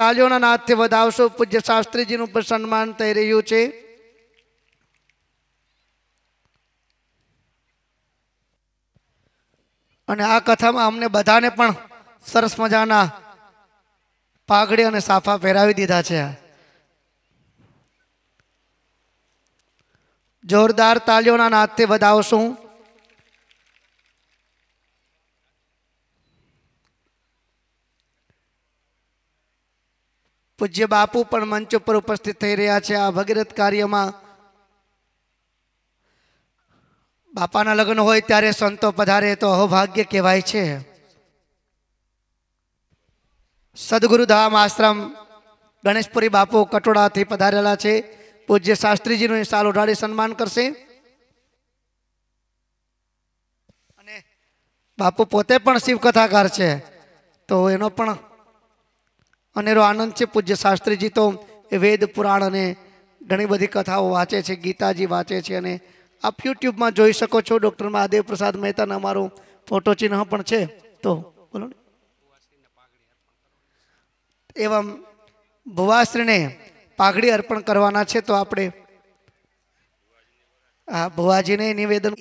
તાલીઓના નાદથી વધાવશો. પૂજ્ય શાસ્ત્રીજીનું પણ સન્માન થઈ રહ્યું છે. અને આ કથામાં અમને બધાને પણ સરસ મજાના પાઘડી અને સાફા પહેરાવી દીધા છે. જોરદાર તાલીઓના નાદથી વધાવશું. પૂજ્ય બાપુ પણ મંચ ઉપર ઉપસ્થિત થઈ રહ્યા છે આ ભગીરથ કાર્યમાં. બાપાના લગ્ન હોય ત્યારે સંતો પધારે તો અહોભાગ્ય કહેવાય છે. સદગુરુધામ આશ્રમ ગણેશપુરી બાપુ કટોડાથી પધારેલા છે. પૂજ્ય શાસ્ત્રીજીનું સાલ ઉઢાડી સન્માન કરશે. અને બાપુ પોતે પણ શિવ કથાકાર છે. તો એનો પણ અનેરો આનંદ છે પૂજ્ય શાસ્ત્રીજી તો વેદ પુરાણ અને ઘણી બધી કથાઓ વાંચે છે, ગીતાજી વાંચે છે અને આપ યુટ્યુબમાં જોઈ શકો છો ડૉક્ટર મહાદેવ પ્રસાદ મહેતાના અમારું ફોટો ચિહ્ન પણ છે. તો બોલો એવમ ભુવાશ્રીને પાઘડી અર્પણ કરવાના છે તો આપણે આ ભુવાજીને નિવેદન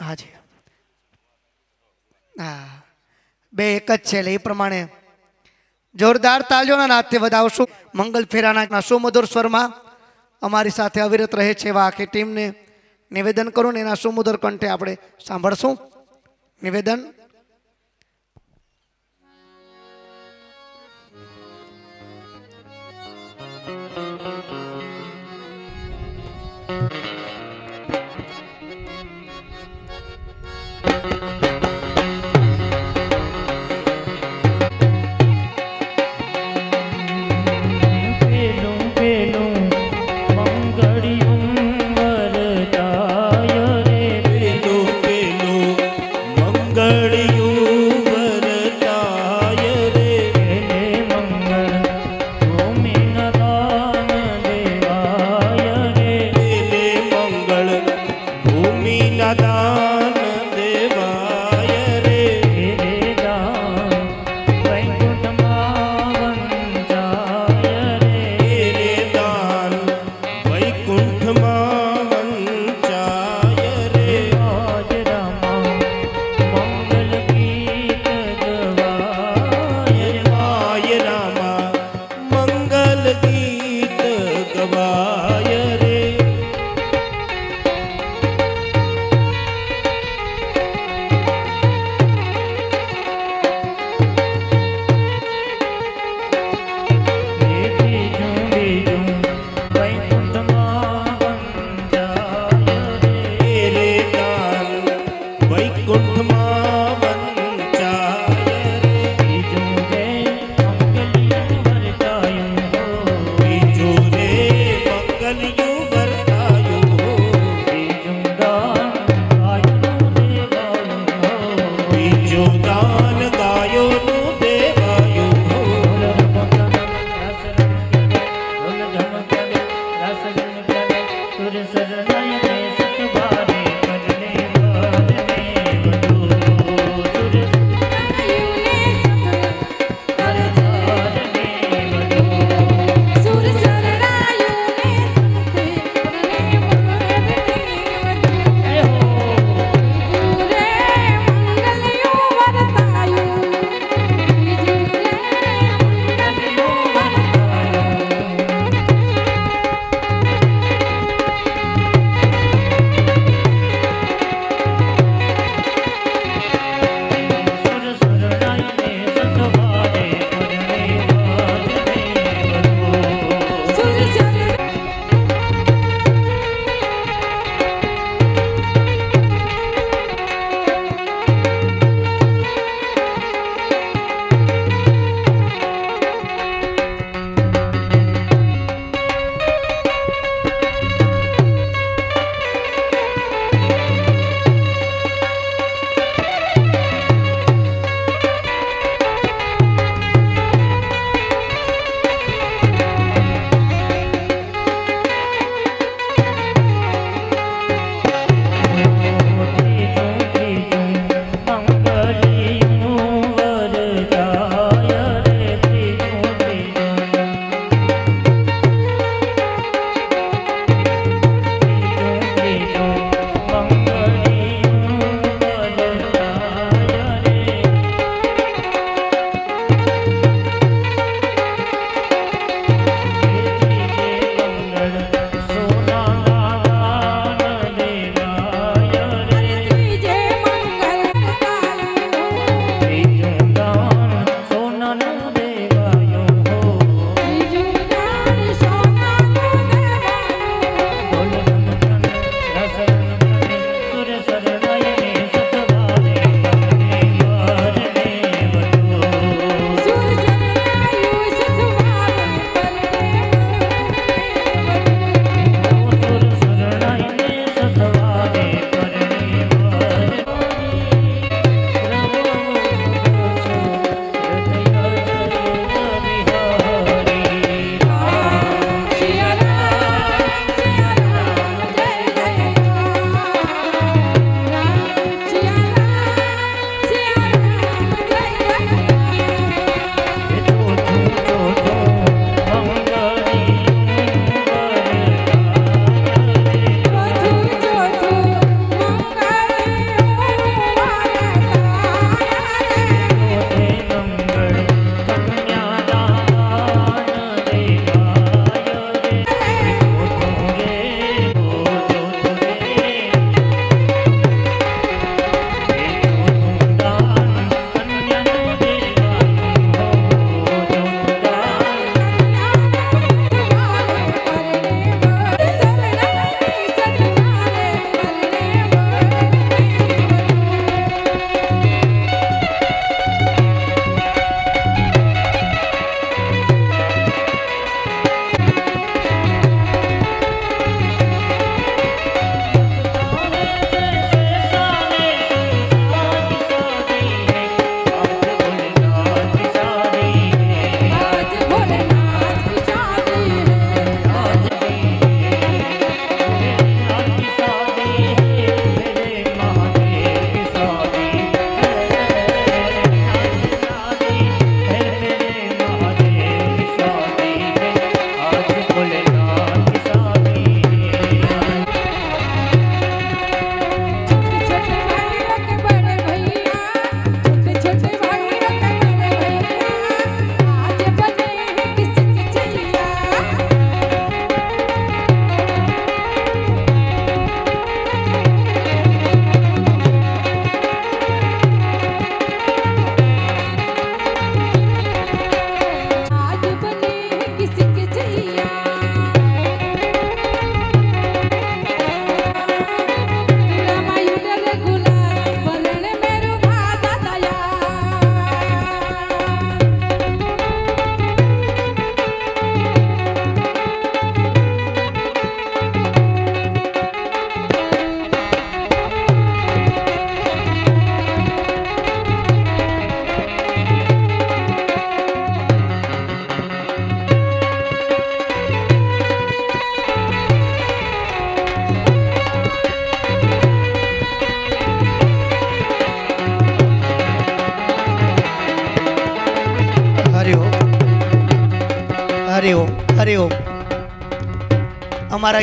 હાજી. હા બે એક જ છે એટલે એ પ્રમાણે. જોરદાર તાલીઓના નાદથી વધાવશું. મંગલ ફેરાના સુમધુર સ્વરમાં અમારી સાથે અવિરત રહે છે એવા આખી ટીમને. નિવેદન કરું ને એના સુમધુર કંઠે આપણે સાંભળશું. નિવેદન. પેલું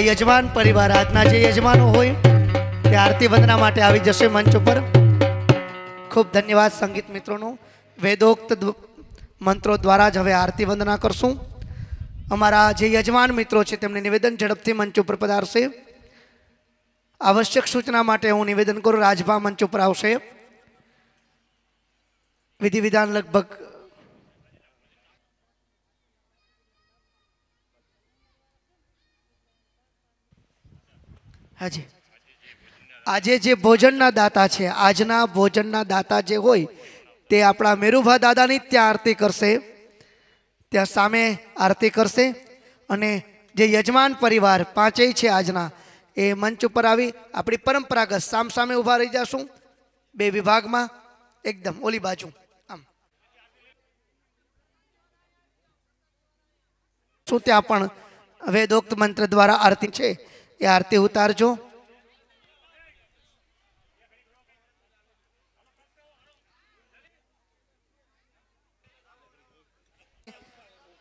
યજમાન, પરિવાર આજના જે યજમાનો હોય, તે આરતી વંદના માટે આવી જશે મંચ ઉપર. ખૂબ ધન્યવાદ સંગીત મિત્રોનો. વેદોક્ત મંત્રો દ્વારા જ હવે આરતી વંદના કરશું. અમારા જે યજમાન મિત્રો છે, તેમને નિવેદન ઝડપથી મંચ ઉપર પધારશે. આવશ્યક સૂચના માટે હું નિવેદન કરું, રાજભા મંચ ઉપર આવશે. વિધિ વિધાન લગભગ હાજી આજે જે ભોજનના દાતા છે, આજના ભોજનના દાતા જે હોય, તે આપણા મેરુભા દાદાની ત્યાં આરતી કરશે. ત્યાં સામે આરતી કરશે અને જે યજમાન પરિવાર પાંચેય છે આજના, એ મંચ ઉપર આવી આપણી પરંપરાગત સામ સામે ઊભા રહી જશું. બે વિભાગમાં એકદમ ઓલી બાજુ. આમ. શું ત્યાં પણ વેદોક્ત મંત્ર દ્વારા આરતી છે? એ આરતી ઉતારજો.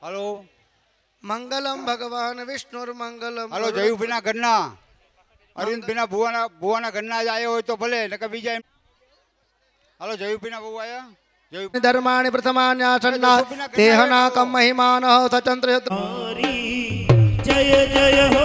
હલો. મંગલમ ભગવાન વિષ્ણુર મંગલમ. હલો જયુભાઈના ઘરના. અરવિંદભાઈના ભુવાના ભુવાના ઘરના જ આવ્યો હોય તો ભલે નકર બીજા હલો જયુભાઈના બહુ આવ્યા ધર્માણિ પ્રથમાન્યાસન્ના તેહના કમ મહિમાન સચંદ્ર જય જય હો.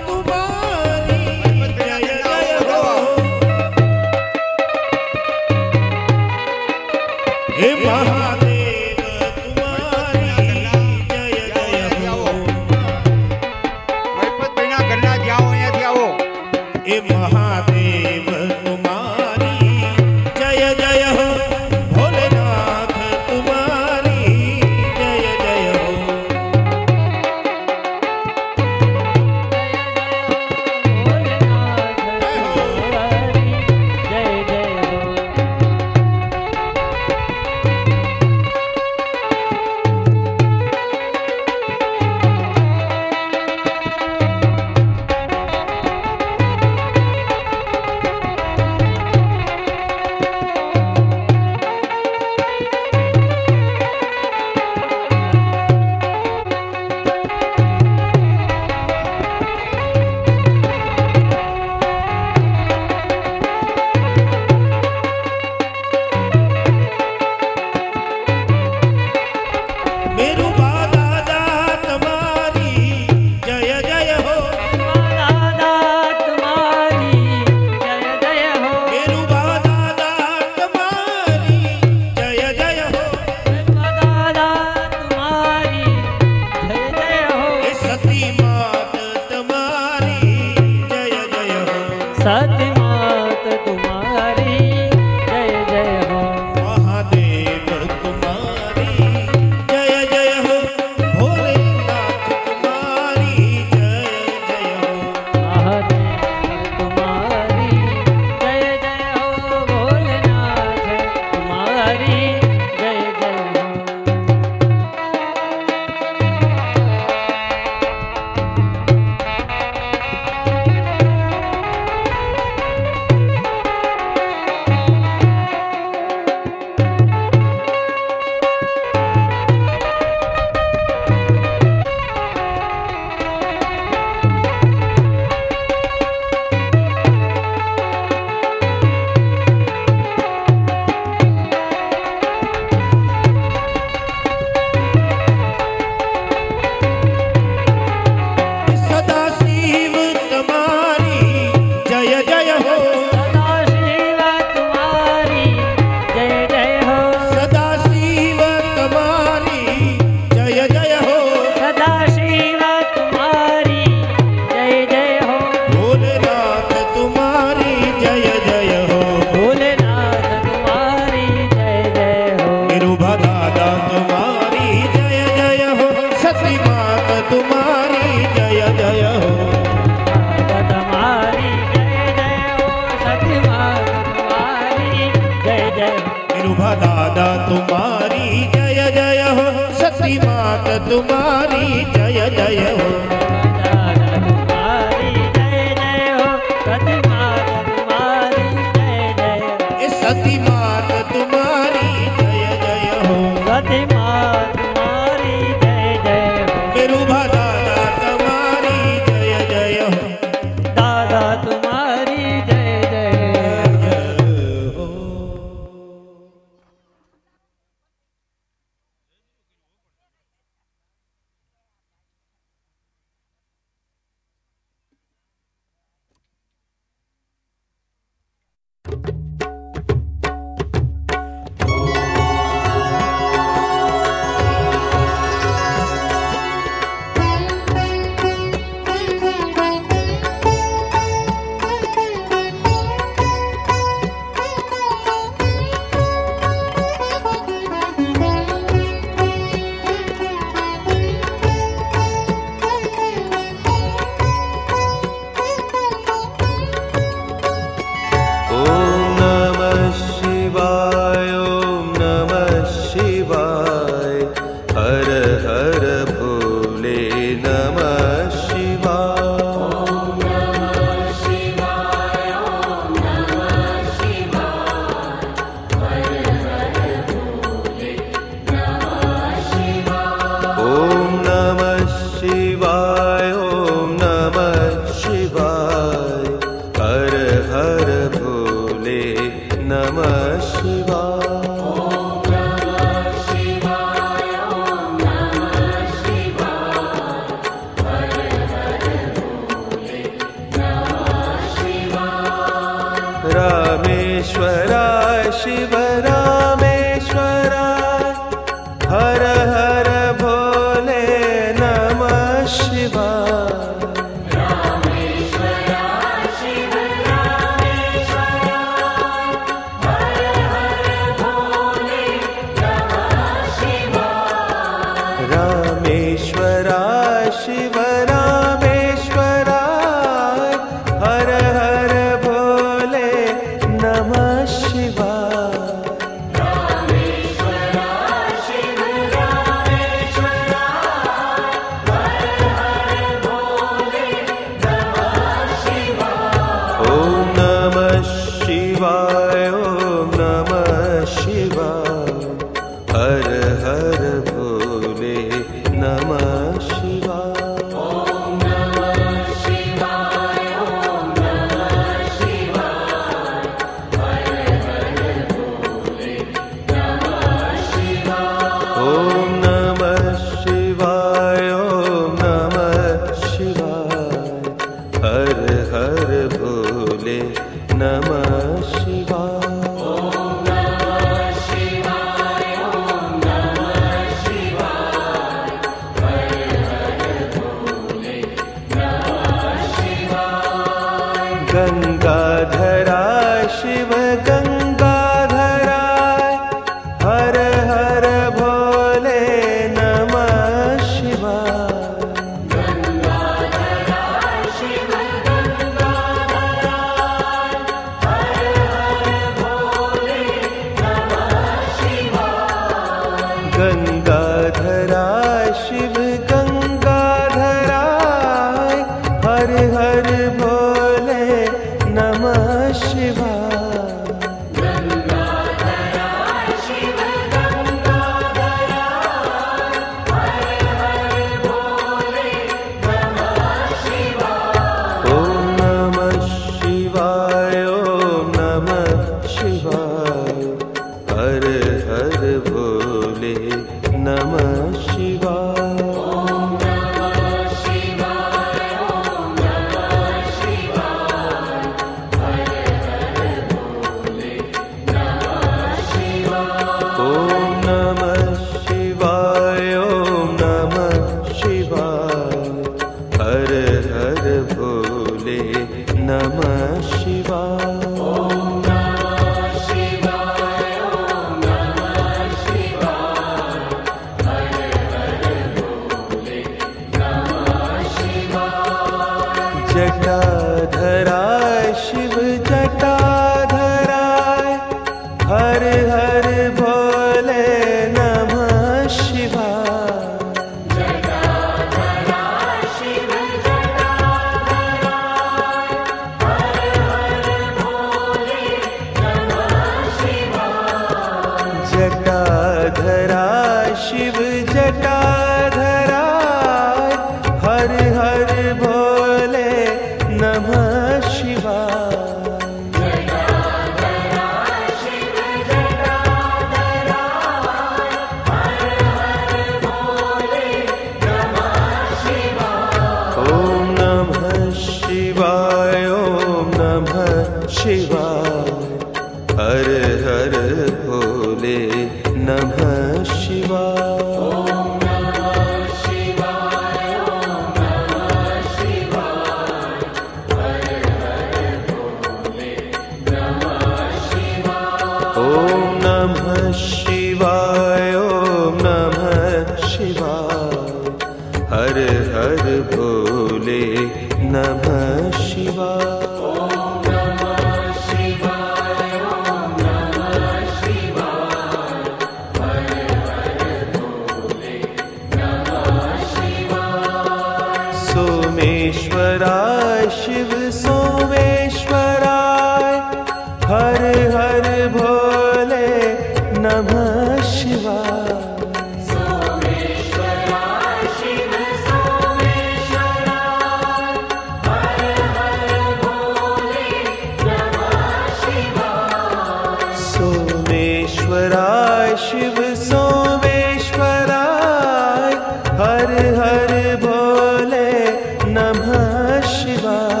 नमः शिवा।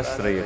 desastre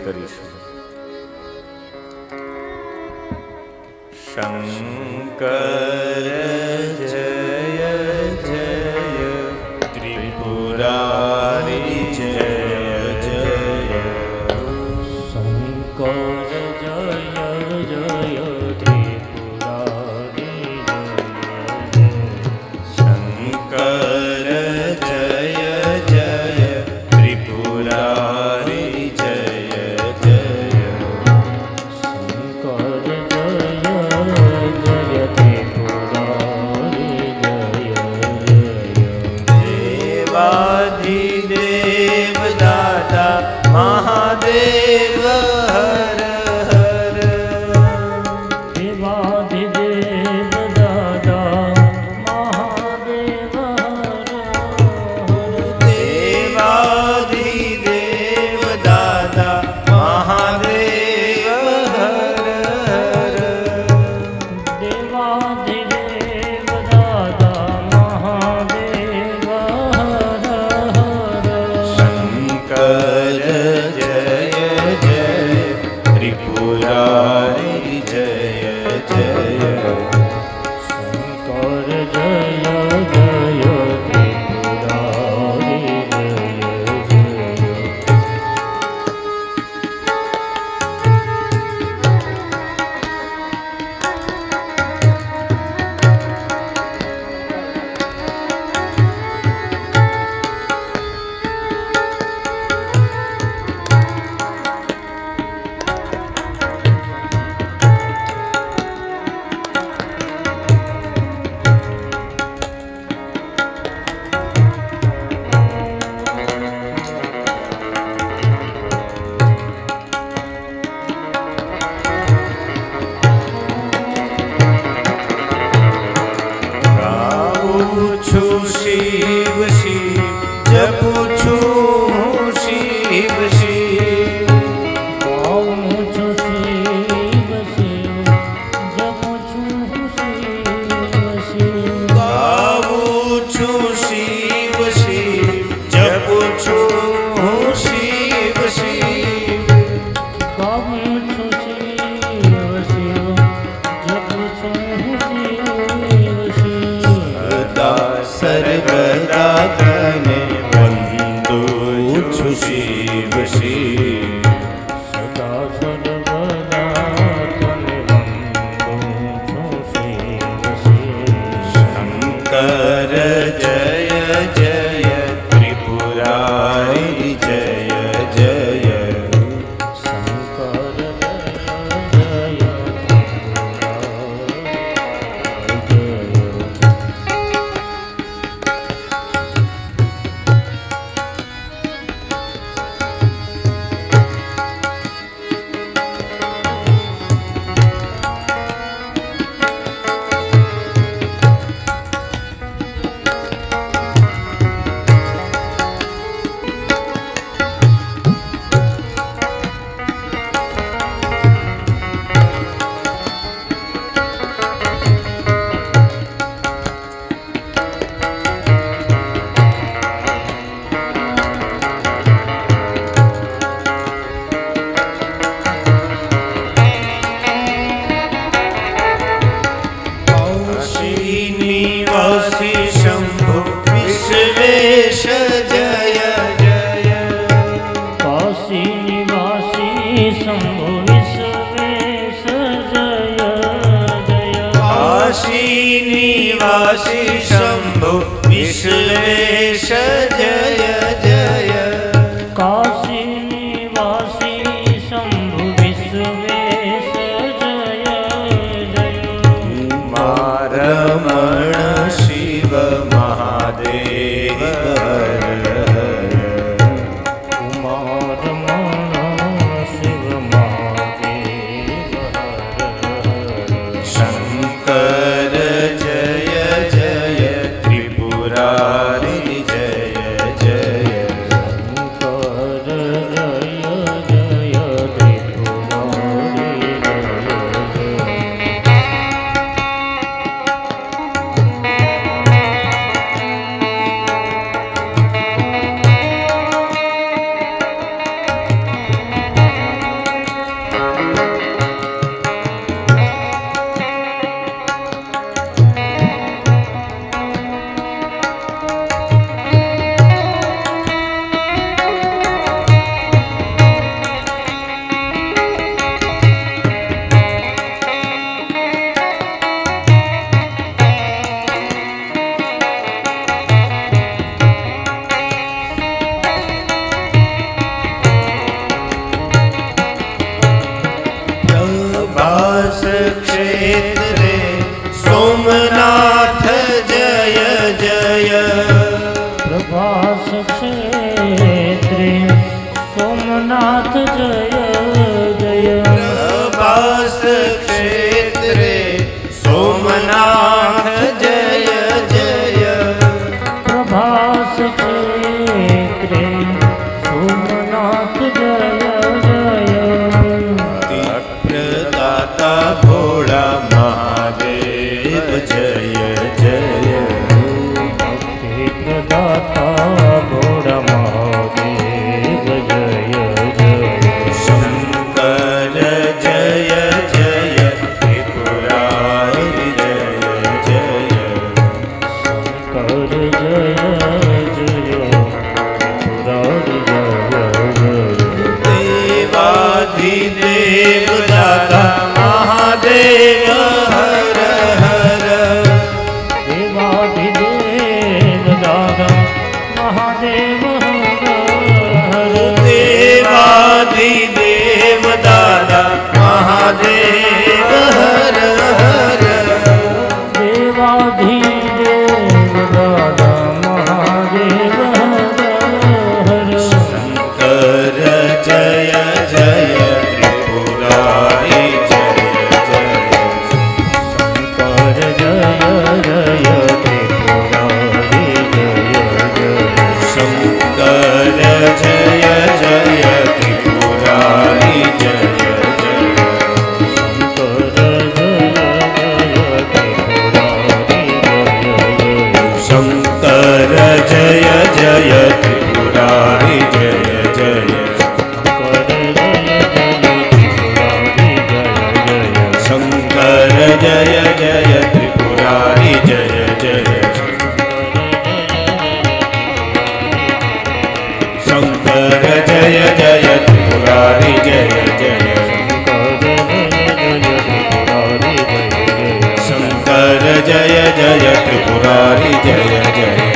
मुरारी, जय जय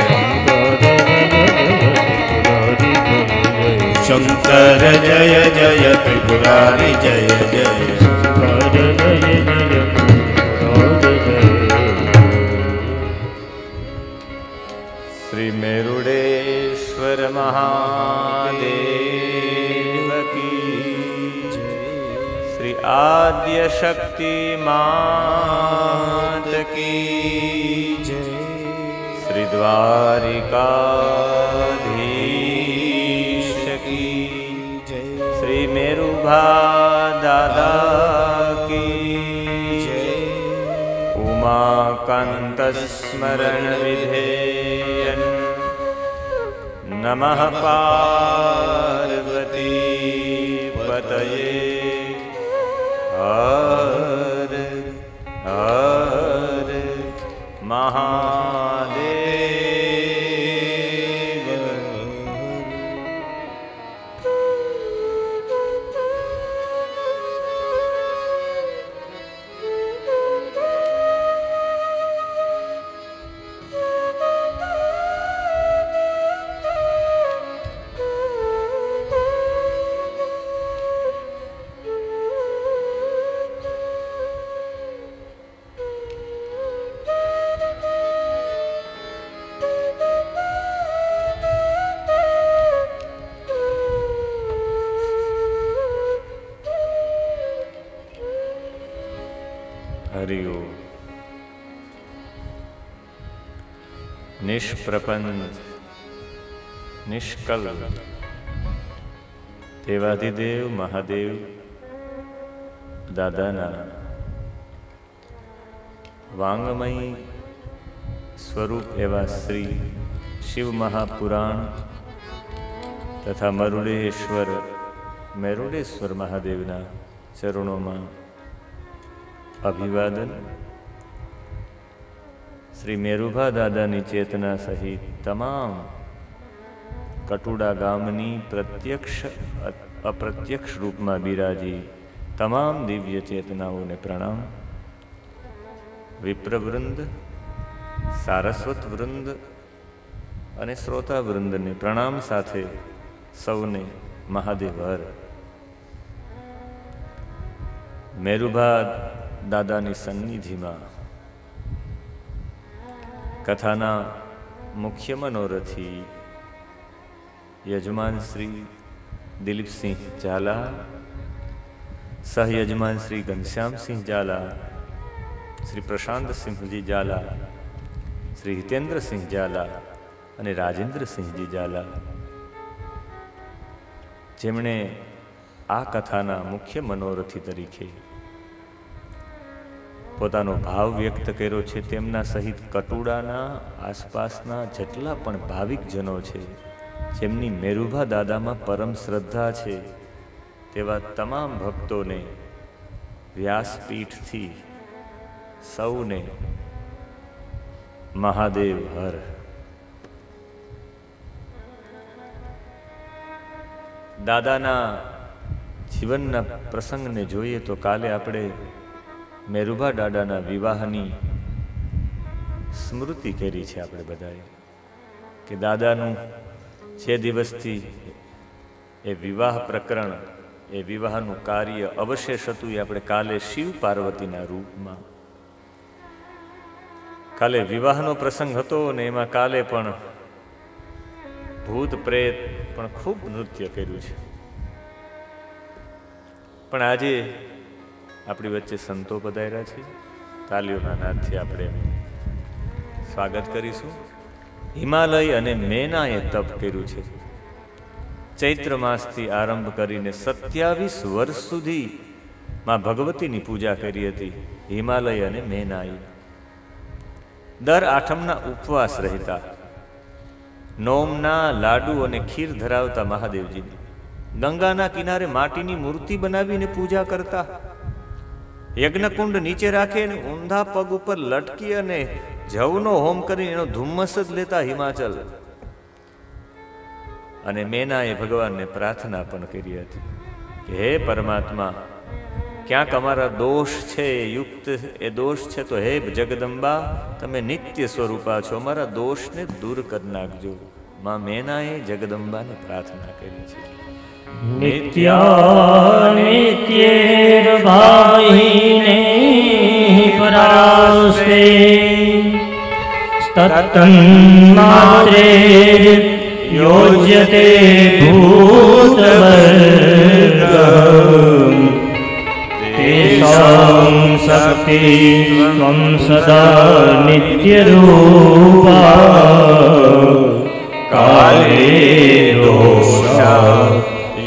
शंकर, जय जय, त्रिपुरारी, जय जय। श्री मेरुडेश्वर महादेव की श्री आद्य शक्ति नमः નિષ્પ્રપંચ નિષ્કલ દેવાધિદેવ મહાદેવ દાદાના વાંગમય સ્વરૂપ એવા શ્રી શિવ મહાપુરાણ તથા મરુડેશ્વર મેરુડેશ્વર મહાદેવના ચરણોમાં અભિવાદન શ્રી મેરુભા દાદાની ચેતના સહિત તમામ કટુડા ગામની પ્રત્યક્ષ અપ્રત્યક્ષ રૂપમાં બિરાજી તમામ દિવ્ય ચેતનાઓને પ્રણામ. વિપ્રવૃંદ સારસ્વત વૃંદ અને શ્રોતા વૃંદને પ્રણામ સાથે સૌને મહાદેવ મેરુભા દાદાની સન્નિધિમાં કથાના મુખ્ય મનોરથી યજમાન શ્રી દિલીપસિંહ ઝાલા સહયજમાન શ્રી ઘનશ્યામસિંહ ઝાલા, શ્રી પ્રશાંતસિંહજી ઝાલા, શ્રી હિતેન્દ્રસિંહ ઝાલા અને રાજેન્દ્રસિંહજી ઝાલા. જેમણે આ કથાના મુખ્ય મનોરથી તરીકે પોતાનો ભાવ વ્યક્ત કર્યો છે, તેમના સહિત કટુડાના આસપાસના જેટલા પણ ભાવિકજનો છે, જેમની મેરુભા દાદામાં પરમ શ્રદ્ધા છે, તેવા તમામ ભક્તોને વ્યાસપીઠથી સૌને મહાદેવ હર. દાદાના જીવનના પ્રસંગને જોઈએ તો કાલે આપણે મેરુભા દાદાના વિવાહની સ્મૃતિ કરી છે આપણે બધાએ. કે દાદાનું જે દિવસથી એ વિવાહ પ્રકરણ, એ વિવાહનું કાર્ય અવશેષ હતું એ આપણે કાલે શિવ પાર્વતીના રૂપમાં. કાલે વિવાહનો પ્રસંગ હતો અને એમાં કાલે પણ ભૂત પ્રેત પણ ખૂબ નૃત્ય કર્યું છે. પણ આજે આપણી વચ્ચે સંતો પધાર્યા છે. તાલીઓના નાદથી આપણે સ્વાગત કરીશું. હિમાલય અને મેનાએ તપ કર્યું છે. ચૈત્ર માસથી આરંભ કરીને સત્યાવીસ વર્ષ સુધી માં ભગવતીની પૂજા કરી હતી હિમાલય અને મેનાએ. દર આઠમના ઉપવાસ રહેતા. નોમના લાડુ અને ખીર ધરાવતા મહાદેવજીની. ગંગાના કિનારે માટીની મૂર્તિ બનાવીને પૂજા કરતા. યજ્ઞકુંડ નીચે રાખી અને ઊંધા પગ ઉપર લટકી અને જવનો હોમ કરી એનો ધુમ્મસ જ લેતા હિમાચલ. અને મેનાએ ભગવાનને પ્રાર્થના પણ કરી હતી કે હે પરમાત્મા, ક્યાંક અમારા દોષ છે એ યુક્ત એ દોષ છે, તો હે જગદંબા, તમે નિત્ય સ્વરૂપા છો, અમારા દોષને દૂર કરી નાખજો. માં મેનાએ જગદંબાને પ્રાર્થના કરી છે. नित्यानित्यैर्भाहिने परास्ते तत्तन्मात्रे योज्यते भूतवर्ग तेषां शक्ति त्वं सदा नित्यरूपा काले दोषा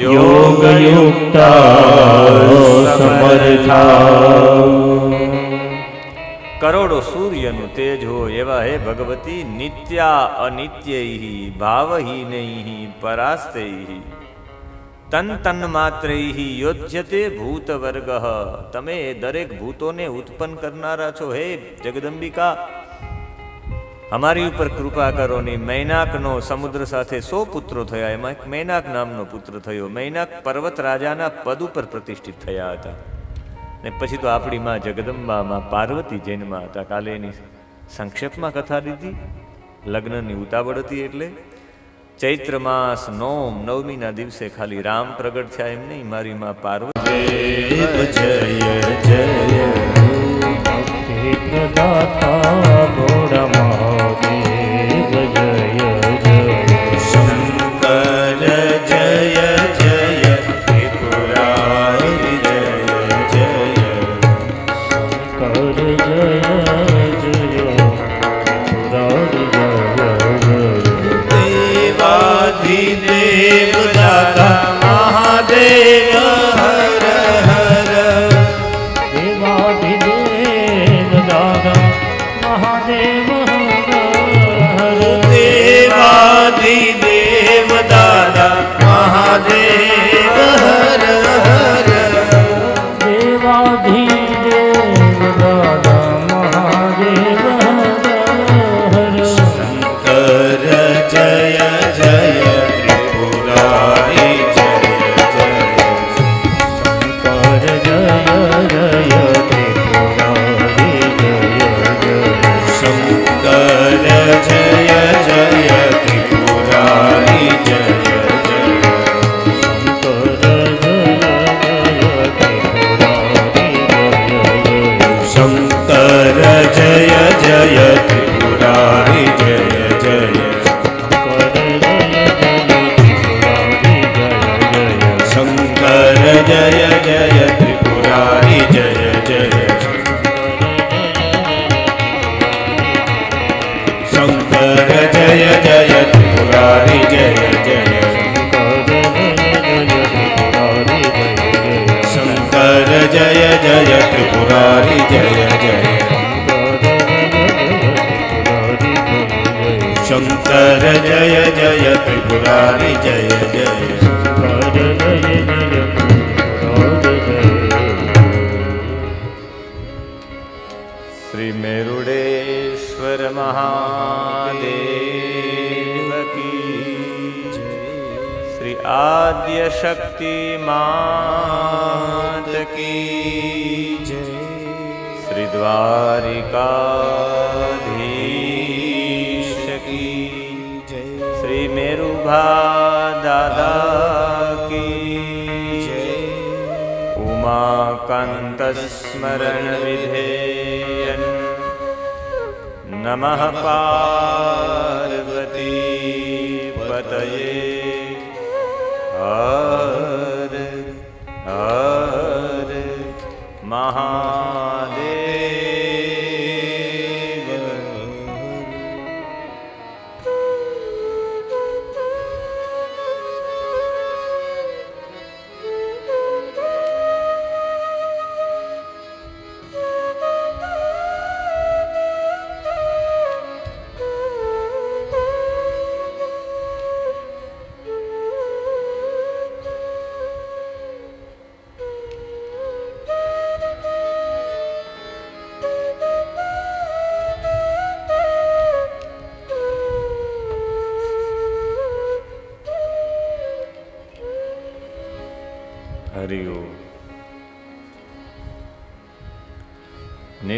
યોગયુક્તા સમર્થા કરોડો સૂર્યનું તેજ હોય એવા હે ભગવતી, નિત્યા અનિત્ય ભાવહીનૈ પરાસ્તૈ। તન તન માત્ર યોજ્યતે ભૂત વર્ગ તમે દરેક ભૂતોને ઉત્પન્ન કરનારા છો હે જગદંબિકા અમારી ઉપર કૃપા કરો ને મૈનાકનો સમુદ્ર સાથે સો પુત્રો થયા. એમાં એક મૈનાક નામનો પુત્ર થયો. મૈનાક પર્વત રાજાના પદ ઉપર પ્રતિષ્ઠિત થયા હતા. ને પછી તો આપણી માં જગદંબામાં પાર્વતી જૈનમાં હતા. કાલે એની સંક્ષેપમાં કથા દીધી લગ્નની ઉતાવળ હતી એટલે ચૈત્ર માસ નોમ નવમીના દિવસે ખાલી રામ પ્રગટ થયા એમ નહીં. મારી માં પાર્વતી જય જય ભક્તિ પ્રદાતા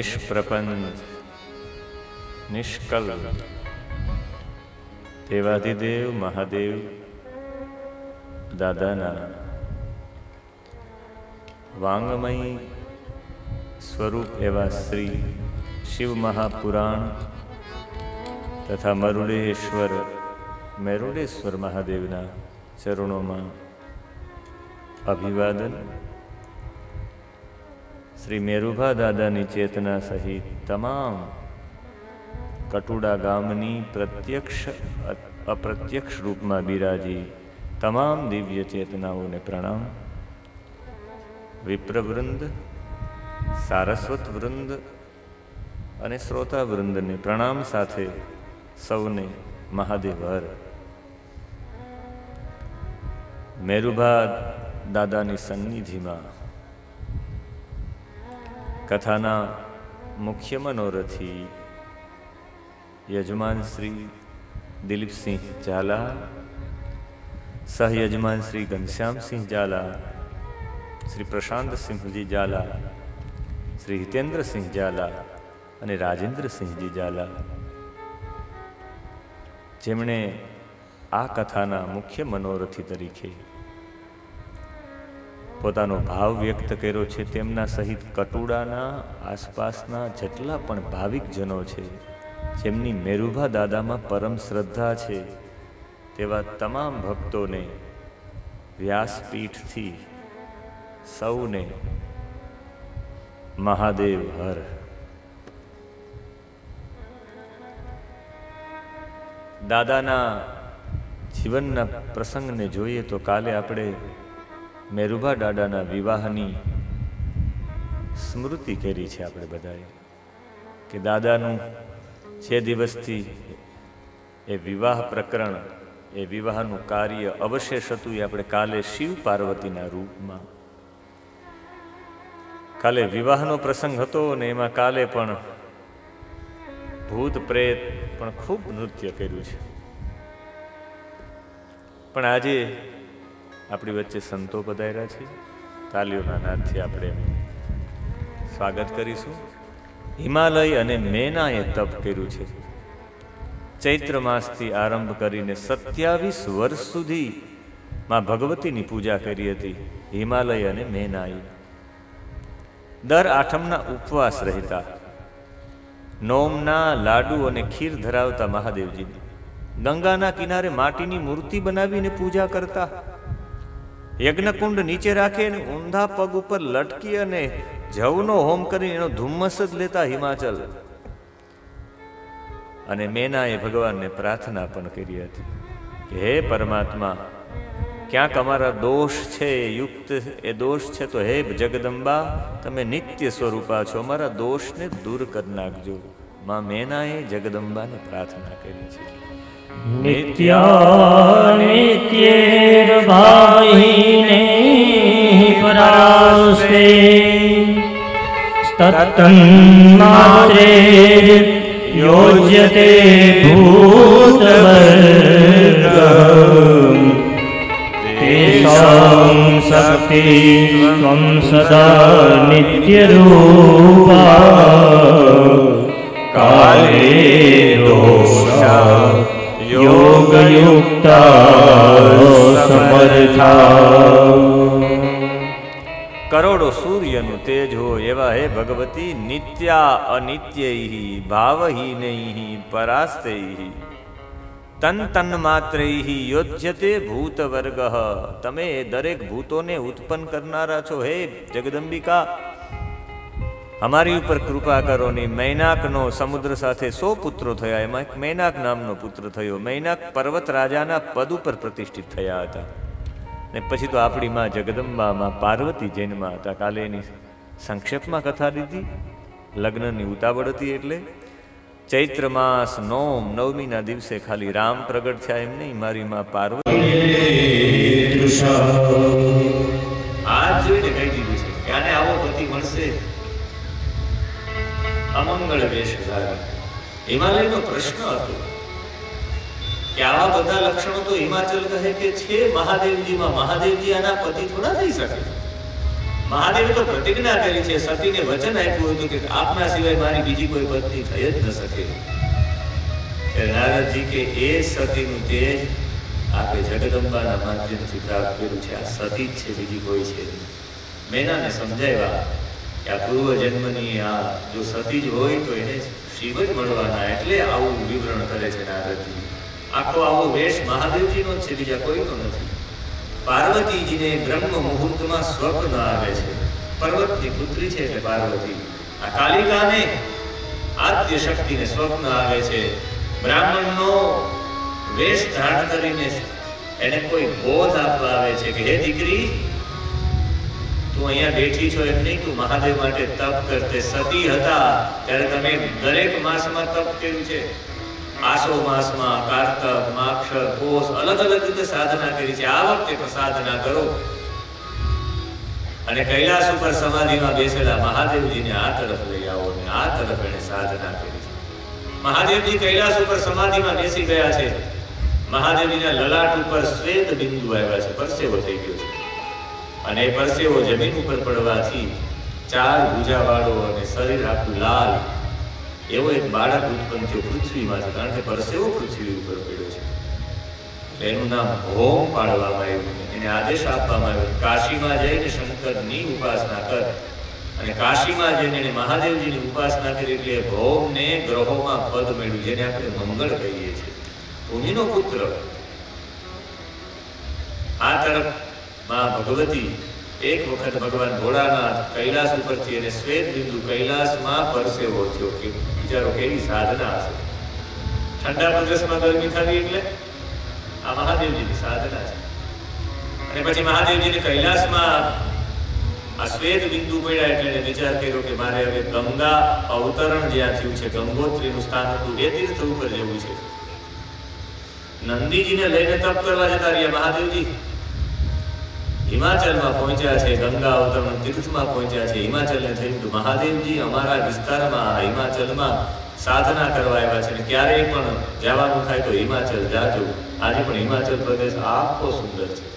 નિષ્પ્રપંચ નિષ્કલ દેવાધિદેવ મહાદેવ દાદાના વાંગમય સ્વરૂપ એવા શ્રી શિવ મહાપુરાણ તથા મરુડેશ્વર મેરુડેશ્વર મહાદેવના ચરણોમાં અભિવાદન શ્રી મેરુભા દાદાની ચેતના સહિત તમામ કટુડા ગામની પ્રત્યક્ષ, અપ્રત્યક્ષ રૂપમાં બિરાજી તમામ દિવ્ય ચેતનાઓને પ્રણામ. વિપ્રવૃંદ સારસ્વત વૃંદ અને શ્રોતા વૃંદને પ્રણામ સાથે સૌને મહાદેવ હર મેરુભા દાદાની સન્નિધિમાં કથાના મુખ્ય મનોરથી યજમાન શ્રી દિલીપસિંહ ઝાલા, સહયજમાન શ્રી ઘનશ્યામસિંહ ઝાલા, શ્રી પ્રશાંતસિંહજી ઝાલા, શ્રી હિતેન્દ્રસિંહ ઝાલા અને રાજેન્દ્રસિંહજી ઝાલા. જેમણે આ કથાના મુખ્ય મનોરથી તરીકે પોતાનો ભાવ વ્યક્ત કર્યો છે, તેમના સહિત કટુડાના આસપાસના જેટલા પણ ભાવિકજનો છે, જેમની મેરુભા દાદામાં પરમ શ્રદ્ધા છે, તેવા તમામ ભક્તોને વ્યાસપીઠથી સૌને મહાદેવ હર. દાદાના જીવનના પ્રસંગને જોઈએ તો કાલે આપણે મેરુભા દાદાના વિવાહની સ્મૃતિ કરી છે આપણે બધાએ. કે દાદાનું જે દિવસથી એ વિવાહ પ્રકરણ, એ વિવાહનું કાર્ય અવશેષ હતું એ આપણે કાલે શિવ પાર્વતીના રૂપમાં. કાલે વિવાહનો પ્રસંગ હતો અને એમાં કાલે પણ ભૂત પ્રેત પણ ખૂબ નૃત્ય કર્યું છે. પણ આજે આપણી વચ્ચે સંતો પધાર્યા છે. તાલીઓના નાદથી આપણે સ્વાગત કરીશું. હિમાલય અને મેનાએ તપ કર્યું છે. ચૈત્ર માસથી આરંભ કરીને સત્યાવીસ વર્ષ સુધી માં ભગવતીની પૂજા કરી હતી હિમાલય અને મેનાએ. દર આઠમના ઉપવાસ રહેતા નોમના લાડુ અને ખીર ધરાવતા મહાદેવજીની ગંગાના કિનારે માટીની મૂર્તિ બનાવીને પૂજા કરતા યજ્ઞકુંડ નીચે રાખી અને ઊંધા પગ ઉપર લટકી અને જવનો હોમ કરી એનો ધુમ્મસ જ લેતા હિમાચલ. અને મેનાએ ભગવાનને પ્રાર્થના પણ કરી હતી કે હે પરમાત્મા, ક્યાંક અમારા દોષ છે એ યુક્ત, એ દોષ છે તો હે જગદંબા, તમે નિત્ય સ્વરૂપા છો, અમારા દોષને દૂર કરી નાખજો. માં મેનાએ જગદંબાને પ્રાર્થના કરી છે. नित्यानित्यैर्भाहिने परास्ते तत्तन्मात्रे योज्यते भूतवर्गम् तेषां शक्ति त्वं सदा नित्यरूपा काले दोषा યોગયુક્તા સમર્થા કરોડો સૂર્યનું તેજ હોય એવા હે ભગવતી, નિત્યા અનિત્ય, ભાવહી નહીં પરાસ્તે। તન તન માત્ર યોજ્યતે ભૂત વર્ગ તમે દરેક ભૂતોને ઉત્પન્ન કરનારા છો હે જગદંબિકા અમારી ઉપર કૃપા કરો ને મૈનાકનો સમુદ્ર સાથે સો પુત્રો થયા. એમાં એક મૈનાક નામનો પુત્ર થયો. મૈનાક પર્વત રાજાના પદ ઉપર પ્રતિષ્ઠિત થયા હતા. ને પછી તો આપણી માં જગદંબામાં પાર્વતી જૈનમાં હતા. કાલે એની સંક્ષેપમાં કથા દીધી લગ્નની ઉતાવળ હતી એટલે ચૈત્ર માસ નોમ નવમીના દિવસે ખાલી રામ પ્રગટ થયા એમ નહીં મારી માં પાર્વતી. આજ જોઈને કહી દીધું છે આને આવો અમંગળ વેશ ધારણ. હિમાલયનો પ્રશ્ન હતો. કે આવા બધા લક્ષણો તો હિમાચલ કહે કે છે, મહાદેવજીમાં મહાદેવજી આના પતિ થોડા થઈ શકે. મહાદેવ તો પ્રતિજ્ઞા કરી છે, સતીને વચન આપ્યું હતું કે આપના સિવાય મારી બીજી કોઈ પત્ની થઈ જ ન શકે. નારદજી કે એ સતીનું તેજ આપે જગદંબાના માધ્યમથી પ્રાપ્ત કર્યું છે. આ સતી જ છે, બીજી કોઈ છે. મેનાને સમજાવ્યા આ પૂર્વ જન્મની આ જો સતી જ હોય તો એને શિવ જ મળવાના, એટલે આવું વિવરણ કરે છે નારદજી. આખો આવો વેશ મહાદેવજીનો છે, બીજા કોઈનો નથી. પાર્વતીજીને બ્રહ્મ મુહૂર્તમાં સ્વપ્ન આવે છે. પર્વતની પુત્રી છે એટલે પાર્વતી. આ કાલિકાને આદ્ય શક્તિને સ્વપ્ન આવે છે. બ્રાહ્મણનો વેશ ધારણ કરીને એને કોઈ બોધ આપવા આવે છે કે, હે દીકરી તું અહીંયા બેઠી છો એમ નહીં, તું મહાદેવ માટે તપ કરતે સતી હતા, ત્યારે તમે દરેક માસમાં તપ કર્યું છે. આસો માસમાં કાર્તક, માક્ષર કોષ અલગ અલગ રીતે સાધના કરી છે. આ વખતે પણ સાધના કરો. અને કૈલાસ ઉપર સમાધિમાં બેસેલા મહાદેવજીને આ તરફ લઈ આવો ને આ તરફ એને સાધના કરી છે. મહાદેવજી કૈલાસ ઉપર સમાધિમાં બેસી ગયા છે. મહાદેવજીના લલાટ ઉપર શ્વેત બિંદુ આવ્યા છે. પરસેવો થઈ ગયો છે. અને એ પરસેવો જમીન ઉપર પડવાથી ચાર ભુજાવાળો અને શરીર આખું લાલ. એવો એક બાળક ઉત્પન્ન થયો પૃથ્વીમાંથી, કારણ કે પરસેવો પૃથ્વી ઉપર પડ્યો છે. એનું નામ હોમ પાડવામાં આવ્યું એને આદેશ આપવામાં આવ્યો કાશીમાં જઈને શંકરની ઉપાસના કર. અને કાશીમાં જઈને એને મહાદેવજીની ઉપાસના કરી, એટલે ભૌમને ગ્રહોમાં પદ મેળવ્યું, જેને આપણે મંગળ કહીએ છીએ. ભૂમિનો પુત્ર. આ તરફ માં ભગવતી એક વખત ભગવાન ભોળાનાથ કૈલાસ ઉપરથી અને શ્વેત બિંદુ કૈલાસમાં પરસેવો થયો કે વિચારો કેવી સાધના હશે? ઠંડા પ્રદેશમાં ગરમી થવી એટલે? આ મહાદેવજીની સાધના છે. અને પછી મહાદેવજીને કૈલાસમાં આ શ્વેત બિંદુ પડ્યા એટલે એને વિચાર કર્યો કે મારે હવે ગંગા અવતરણ જ્યાં થયું છે, ગંગોત્રીનું સ્થાન હતું, એ તીર્થ ઉપર જવું છે. નંદીજીને લઈને તપ કરવા જતા રહ્યા મહાદેવજી. હિમાચલમાં પહોંચ્યા છે, ગંગા અવતરણ તીર્થમાં પહોંચ્યા છે. હિમાચલને થયું મહાદેવજી અમારા વિસ્તારમાં હિમાચલમાં સાધના કરવા આવ્યા છે. ક્યારેય પણ જવાનું થાય તો હિમાચલ જાજો. આજે પણ હિમાચલ પ્રદેશ આખો સુંદર છે.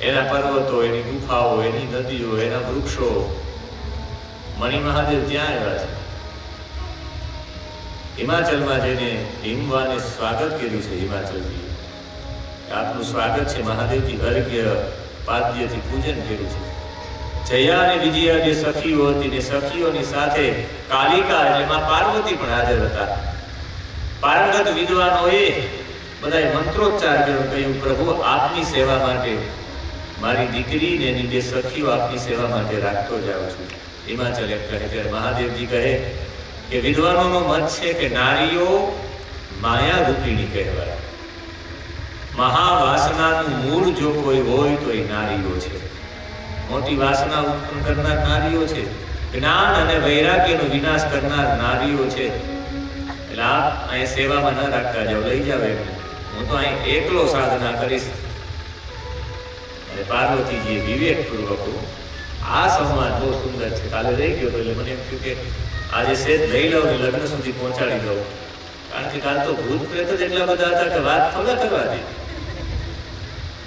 એના પર્વતો, એની ગુફાઓ, એની નદીઓ, એના વૃક્ષો. મણિ મહાદેવ ત્યાં આવ્યા છે. હિમાચલમાં જઈને હિમવાને સ્વાગત કર્યું છે હિમાચલજી આપનું સ્વાગત છે મહાદેવજી અર્ઘ્ય પાદ્યથી પૂજન કર્યું છે. જયા અને વિજયા જે સખીઓ હતી તે સખીઓની સાથે કાલિકા અને માં પાર્વતી પણ હાજર હતા. પારંગત વિદ્વાનોએ બધાએ મંત્રોચ્ચાર કર્યો, કહ્યું, પ્રભુ, આપની સેવા માટે મારી દીકરી ને એની બે સખીઓ આપની સેવા માટે રાખતો જાઉં છું. હિમાચલ એમ કહે ત્યારે મહાદેવજી કહે કે વિદ્વાનોનો મત છે કે નારીઓ માયા રૂપિણી કહેવાય. મહાવાસનાનું મૂળ જો કોઈ હોય તો એ નારીઓ છે. મોટી વાસના ઉત્પન્ન કરનાર નારીઓ છે. જ્ઞાન અને વૈરાગ્યનો વિનાશ કરનાર નારીઓ છે. એટલે આપ અહીં સેવામાં ન રાખતા જાઓ, લઈ જાવ હું તો અહીં એકલો સાધના કરીશ. અને પાર્વતીજીએ વિવેકપૂર્વક આ સંવાદ બહુ સુંદર છે. કાલે રહી ગયો એટલે મને એમ થયું કે આજે સેજ લઈ લઉં ને લગ્ન સુધી પહોંચાડી દઉં. કારણ કે કાલ તો ભૂત પ્રેત જ એટલા બધા હતા કે વાત થોડા કરવા દે.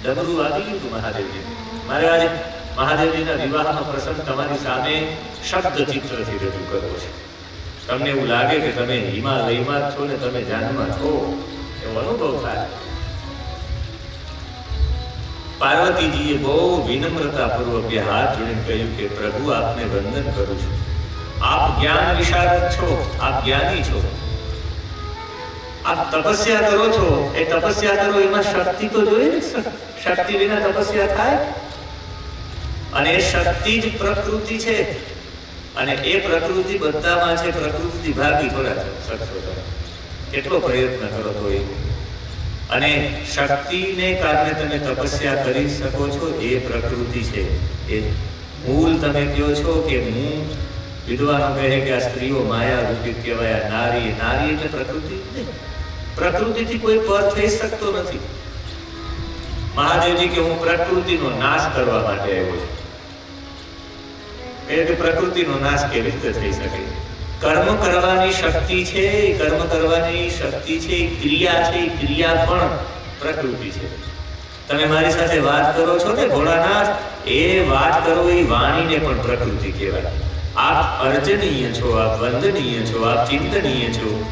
ડમરું વાગી હતું મહાદેવજી. મારે આજે મહાદેવજીના વિવાહનો પ્રસંગ તમારી સામે શબ્દ ચિત્રથી રજૂ કરવો છે. તમને એવું લાગે કે તમે હિમાલયમાં છો ને તમે જાનમાં છો? એવો અનુભવ થાય. પાર્વતીજીએ બહુ વિનમ્રતાપૂર્વક હાથ જોડીને કહ્યું કે, પ્રભુ, આપને વંદન કરું છું. આપ જ્ઞાન વિશારદ છો, આપ જ્ઞાની છો. આપ તપસ્યા કરો છો. એ તપસ્યા કરો, એમાં શક્તિ તો જોઈએ ને શક્તિ વિના તપસ્યા થાય? અને એ શક્તિ જ પ્રકૃતિ છે. અને એ પ્રકૃતિ બધામાં છે પ્રકૃતિ ભાગી થોડા શકશો કેટલો પ્રયત્ન કરો તો એ અને શક્તિને કારણે તમે તપસ્યા કરી શકો છો, એ પ્રકૃતિ છે. એ મૂળ તમે કહો છો કે હું વિદ્વાનો કહે કે આ સ્ત્રીઓ માયા રૂપી કહેવાય નારી નારી એટલે પ્રકૃતિ? પ્રકૃતિથી કોઈ પર થઈ શકતો નથી. મહાદેવજી કે હું પ્રકૃતિનો નાશ કરવા માટે આવ્યો છું. એ પ્રકૃતિનો નાશ કેવી રીતે થઈ શકે? કર્મ કરવાની શક્તિ છે કર્મ કરવાની શક્તિ છે ક્રિયા છે ક્રિયા પણ પ્રકૃતિ છે. તમે મારી સાથે વાત કરો છો ને ભોળાનાથ, એ વાત કરો એ વાણીને પણ પ્રકૃતિ કહેવાય. આપ અર્જનીય છો, આપ વંદનીય છો, આપ ચિંતનીય છો,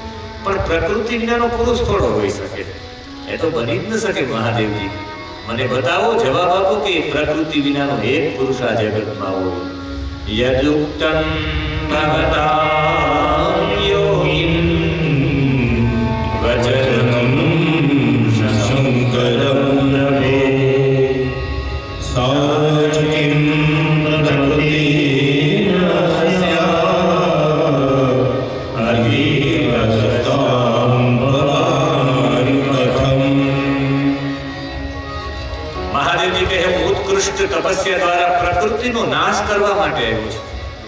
પણ પ્રકૃતિ વિનાનો પુરુષ થોડો હોઈ શકે. એ તો બની જ ન શકે મહાદેવજી. મને બતાવો જવાબ આપો કે પ્રકૃતિ વિનાનો એક પુરુષ આ જગતમાં હોય. યદુક્તં ભવતાં તપસ્યા દ્વારા પ્રકૃતિનો નાશ કરવા માટે આવ્યો છું.